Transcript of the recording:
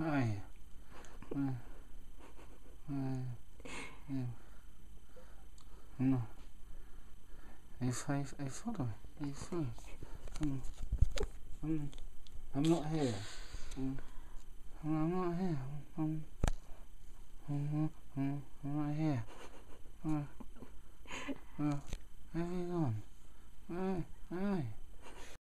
Ai. No. If I, I follow, I follow. Um, um, I'm not here. Um, I'm not here. Um, I'm, I'm, I'm not here. Uh, uh, where have you gone? Where, where?